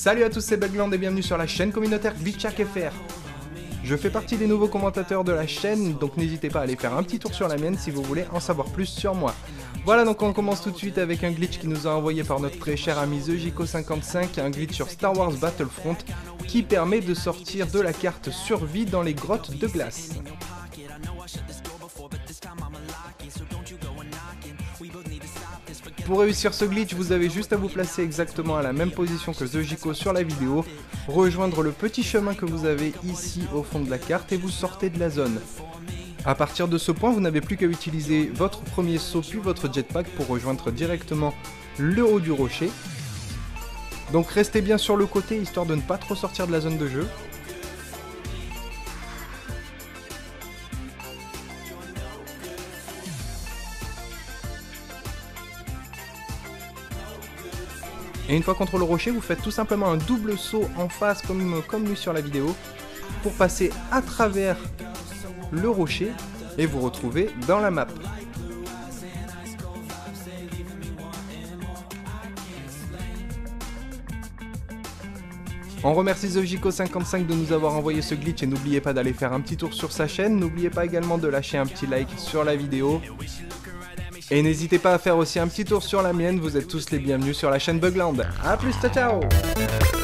Salut à tous, c'est Bugland et bienvenue sur la chaîne communautaire FR. Je fais partie des nouveaux commentateurs de la chaîne, donc n'hésitez pas à aller faire un petit tour sur la mienne si vous voulez en savoir plus sur moi. Voilà, donc on commence tout de suite avec un glitch qui nous a envoyé par notre très cher ami TheJico55, un glitch sur Star Wars Battlefront qui permet de sortir de la carte survie dans les grottes de glace. Pour réussir ce glitch, vous avez juste à vous placer exactement à la même position que The sur la vidéo, rejoindre le petit chemin que vous avez ici au fond de la carte et vous sortez de la zone. A partir de ce point, vous n'avez plus qu'à utiliser votre premier saut puis votre jetpack pour rejoindre directement le haut du rocher. Donc restez bien sur le côté histoire de ne pas trop sortir de la zone de jeu. Et une fois contre le rocher, vous faites tout simplement un double saut en face comme, comme lui sur la vidéo pour passer à travers le rocher et vous retrouvez dans la map. On remercie TheJico55 de nous avoir envoyé ce glitch et n'oubliez pas d'aller faire un petit tour sur sa chaîne. N'oubliez pas également de lâcher un petit like sur la vidéo. Et n'hésitez pas à faire aussi un petit tour sur la mienne, vous êtes tous les bienvenus sur la chaîne Bugland. A plus, ciao ciao